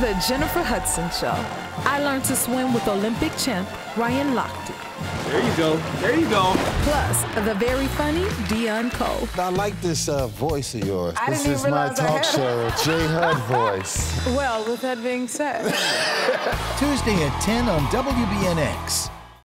The Jennifer Hudson Show. I learned to swim with Olympic champ Ryan Lochte. There you go. There you go. Plus, the very funny Deon Cole. I like this uh, voice of yours. I this is my talk show, J Hud voice. Well, with that being said. Tuesday at 10 on WBNX.